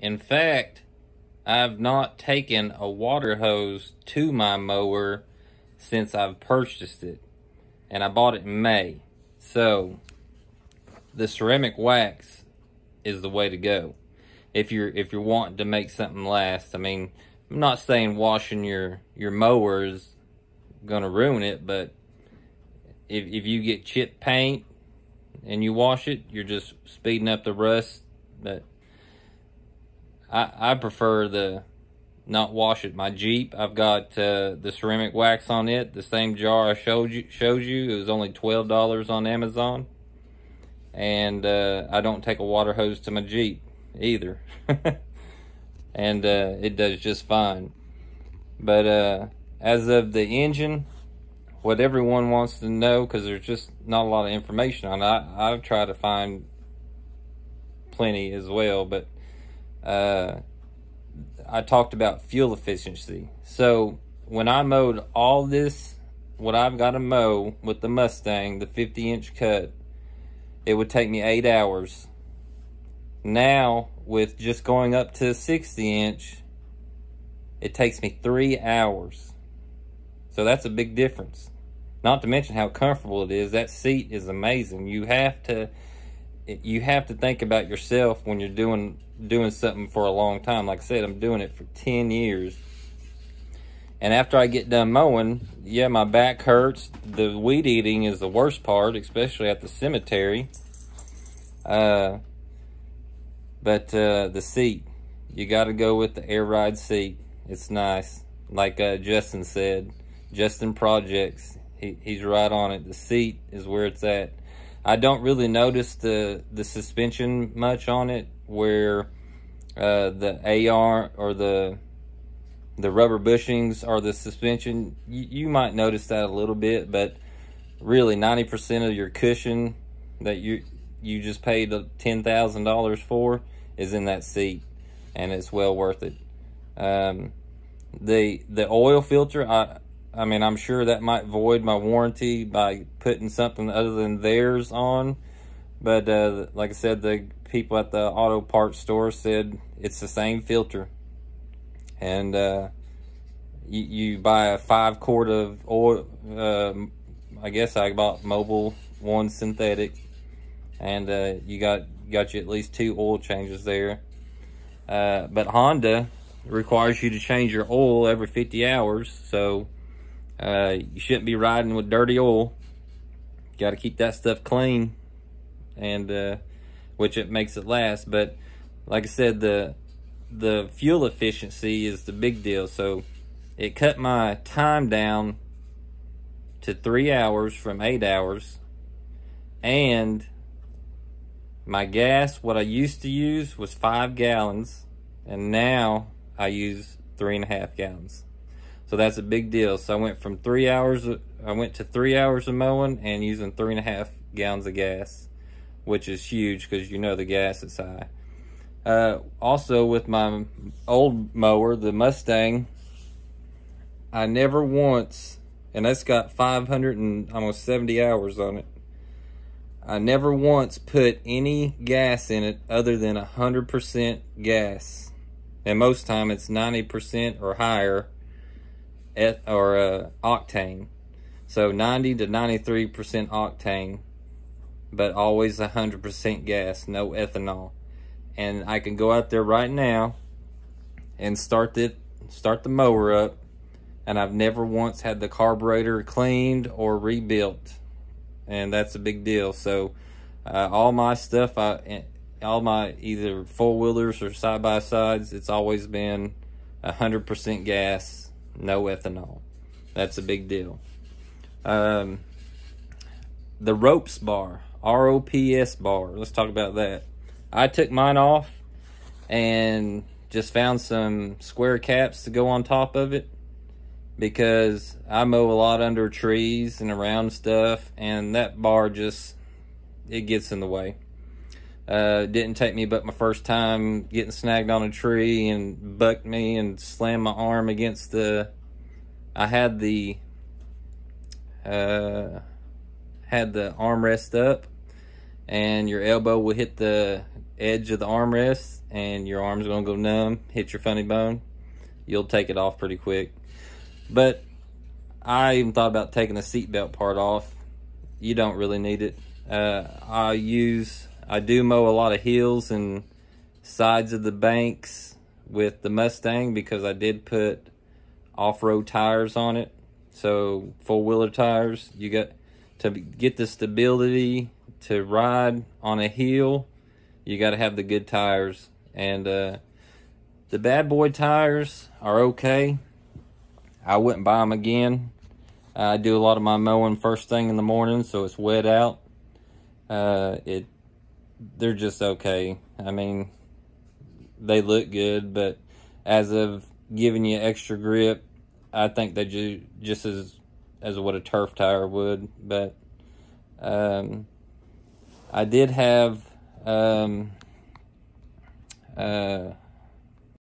In fact, I've not taken a water hose to my mower since I've purchased it. And I bought it in May. So, the ceramic wax is the way to go. If you're if you're wanting to make something last, I mean, I'm not saying washing your your mower is gonna ruin it, but if if you get chip paint and you wash it, you're just speeding up the rust. But I I prefer the not wash it. My Jeep, I've got uh, the ceramic wax on it. The same jar I showed you showed you. It was only twelve dollars on Amazon, and uh, I don't take a water hose to my Jeep either, and uh, it does just fine. But uh, as of the engine, what everyone wants to know, because there's just not a lot of information on it. I, I've tried to find plenty as well, but uh, I talked about fuel efficiency. So when I mowed all this, what I've got to mow with the Mustang, the 50 inch cut, it would take me eight hours. Now, with just going up to 60 inch, it takes me three hours. So that's a big difference. Not to mention how comfortable it is. That seat is amazing. You have to you have to think about yourself when you're doing doing something for a long time. Like I said, I'm doing it for 10 years. And after I get done mowing, yeah, my back hurts. The weed eating is the worst part, especially at the cemetery. Uh, but uh, the seat, you got to go with the air ride seat. It's nice. Like uh, Justin said, Justin Projects, he, he's right on it. The seat is where it's at. I don't really notice the the suspension much on it, where uh, the AR or the the rubber bushings or the suspension. You, you might notice that a little bit, but really, ninety percent of your cushion that you you just paid ten thousand dollars for is in that seat, and it's well worth it. Um, the the oil filter, I I mean, I'm sure that might void my warranty by putting something other than theirs on. But uh, like I said, the people at the auto parts store said it's the same filter. And uh, you, you, buy a five quart of oil. Uh, I guess I bought Mobil One synthetic, and uh, you got got you at least two oil changes there. Uh, but Honda requires you to change your oil every 50 hours, so uh, you shouldn't be riding with dirty oil. Got to keep that stuff clean, and uh, which it makes it last. But like I said, the the fuel efficiency is the big deal. So it cut my time down to three hours from eight hours, and my gas, what I used to use was five gallons, and now I use three and a half gallons. So that's a big deal. So I went from three hours, I went to three hours of mowing and using three and a half gallons of gas, which is huge because you know the gas is high. Uh, also with my old mower, the Mustang, I never once, and that's got 500 and almost 70 hours on it. I never once put any gas in it other than 100% gas. And most time it's 90% or higher et, or uh, octane. So 90 to 93% octane, but always 100% gas, no ethanol. And I can go out there right now and start the, start the mower up, and I've never once had the carburetor cleaned or rebuilt. And that's a big deal. So uh, all my stuff, I, all my either four wheelers or side by sides, it's always been 100% gas no ethanol. That's a big deal. Um, the ropes bar, ROPS bar. Let's talk about that. I took mine off and just found some square caps to go on top of it because I mow a lot under trees and around stuff and that bar just it gets in the way. Uh, didn't take me but my first time getting snagged on a tree and bucked me and slammed my arm against the. I had the uh, had the armrest up, and your elbow will hit the edge of the armrest and your arm's gonna go numb, hit your funny bone, you'll take it off pretty quick. But I even thought about taking the seatbelt part off. You don't really need it. Uh, I use, I do mow a lot of hills and sides of the banks with the Mustang because I did put off-road tires on it. So four-wheeler tires, you got to get the stability to ride on a hill, you got to have the good tires. And uh, the bad boy tires are okay. I wouldn't buy them again. I do a lot of my mowing first thing in the morning, so it's wet out. Uh, it, they're just okay. I mean, they look good, but as of giving you extra grip, I think they do just as as what a turf tire would. But um, I did have um, uh,